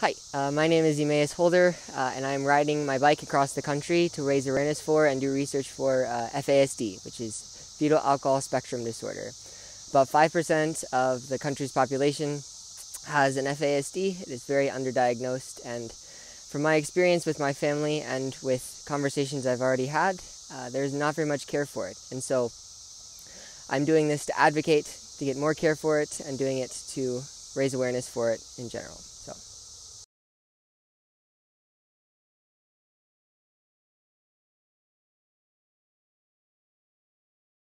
Hi, uh, my name is Emmaus Holder, uh, and I'm riding my bike across the country to raise awareness for and do research for uh, FASD, which is fetal alcohol spectrum disorder. About 5% of the country's population has an FASD. It is very underdiagnosed, and from my experience with my family and with conversations I've already had, uh, there's not very much care for it. And so I'm doing this to advocate to get more care for it and doing it to raise awareness for it in general. So.